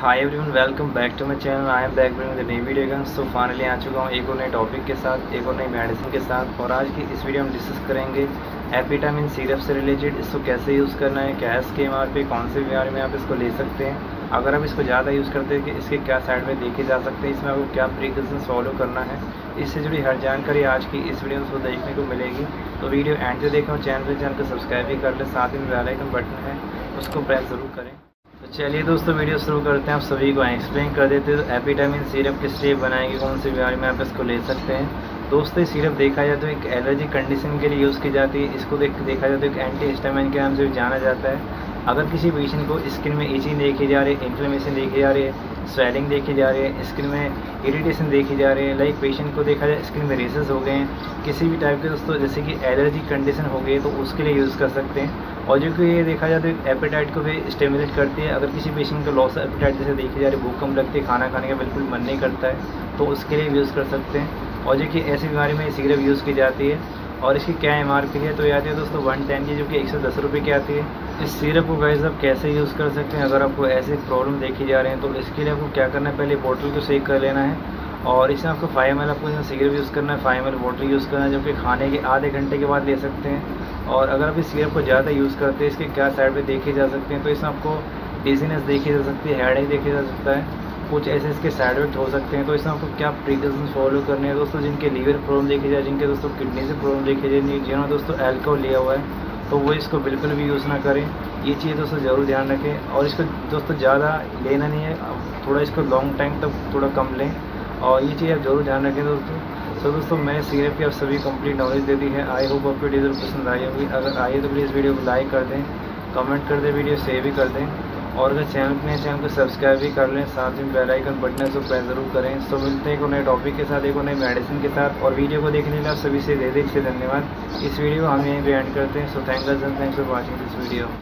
Hi everyone welcome back to my channel I am back with नई video का so finally आ चुका हूँ एक और नए टॉपिक के साथ, एक और नई मेडिसिन के साथ। और आज की इस वीडियो हम डिस्कस करेंगे एपिटामिन सीरप से रिलेटेड इसको कैसे यूज़ करना है, क्या इसके एम पे, कौन से बीमारी में आप इसको ले सकते हैं। अगर आप इसको ज़्यादा यूज़ करते हैं कि इसके क्या साइड में देखे जा सकते हैं, इसमें आपको क्या प्रिकॉशन फॉलो करना है, इससे जुड़ी हर जानकारी आज की इस वीडियो में देखने को मिलेगी। तो वीडियो एंड से देखें और चैनल पर चैनल को सब्सक्राइब भी कर लें। साथ ही में बेल आइकन बटन है, उसको प्रेस ज़रूर करें। तो चलिए दोस्तों, वीडियो शुरू करते हैं। आप सभी को एक्सप्लेन कर देते हैं तो एपिटामिन सीरप किस स्टेप बनाएँगे कौन सी बीमारी में आप इसको ले सकते हैं। दोस्तों सिरप देखा जाए तो एक एलर्जी कंडीशन के लिए यूज़ की जाती है। इसको देख, देखा जाए तो एक एंटी हिस्टामिन के नाम से भी जाना जाता है। अगर किसी पेशेंट को स्किन में ईचिंग देखी जा रही है इन्फ्लेमेशन देखी जा रही है स्वेलिंग देखी जा रही है स्किन में इरीटेशन देखी जा रही है लाइक पेशेंट को देखा जाए स्किन में रेसेस हो गए हैं, किसी भी टाइप के दोस्तों, जैसे कि एलर्जी कंडीशन हो गई तो उसके लिए यूज़ कर सकते हैं। और जो कि ये देखा जाए तो एपेटाइट को भी स्टेमुलेट करती है। अगर किसी पेशेंट को लॉस एपेटाइट जैसे देखी जा रही है, भूख कम लगती है, खाना खाने का बिल्कुल मन नहीं करता है तो उसके लिए यूज़ कर सकते हैं। और जो कि ऐसी बीमारी में सिगरेट यूज़ की जाती है और इसकी क्या एम आर पी है? तो ये आती है दोस्तों वन टेन की जो कि एक सौ दस रुपये की आती है। इस सिरप को गैस आप कैसे यूज़ कर सकते हैं? अगर आपको ऐसे प्रॉब्लम देखी जा रहे हैं तो इसके लिए आपको क्या करना है? पहले बोतल को सेक कर लेना है। और इसमें आपको फाइव एम आपको इसमें सिगरेट यूज़ करना है। फाइव एम बोतल यूज़ करना है, जो कि खाने के आधे घंटे के बाद ले सकते हैं। और अगर आप इस सिरप को ज़्यादा यूज़ करते हैं, इसके क्या साइड पर देखे जा सकते हैं? तो इसमें आपको डिजीनेस देखी जा सकती है हेड देखी जा सकता है। कुछ ऐसे इसके साइड इफ़ेक्ट हो सकते हैं। तो इसमें आपको क्या प्रिकॉशन फॉलो करने हैं? दोस्तों, जिनके लीवर प्रॉब्लम देखी जाए, जिनके दोस्तों किडनी से प्रॉब्लम देखी जाए जिन्होंने दोस्तों एल्कोहल लिया हुआ है तो वो इसको बिल्कुल भी यूज़ ना करें। ये चीज़ दोस्तों ज़रूर ध्यान रखें। और इसको दोस्तों ज़्यादा लेना नहीं है। थोड़ा इसको लॉन्ग टाइम तक थोड़ा कम लें। और ये चीज़ आप ज़रूर ध्यान रखें दोस्तों। तो दोस्तों मैंने सीरप की आप सभी कंप्लीट नॉलेज दे दी है। आई होप आपको वीडियो पसंद आई होगी। अगर आइए तो प्लीज़ वीडियो को लाइक कर दें कमेंट कर दें वीडियो शेयर भी कर दें। और अगर चैनल पे चैनल को सब्सक्राइब भी कर लें, साथ ही बेल आइकन बटन है तो प्रेस ज़रूर करें। तो मिलते हैं एक नए टॉपिक के साथ, एक नए मेडिसिन के साथ, और वीडियो को देखने के लिए आप सभी से दे से धन्यवाद। इस वीडियो को हम यहीं पे एंड करते हैं। So thank you thanks for watching this video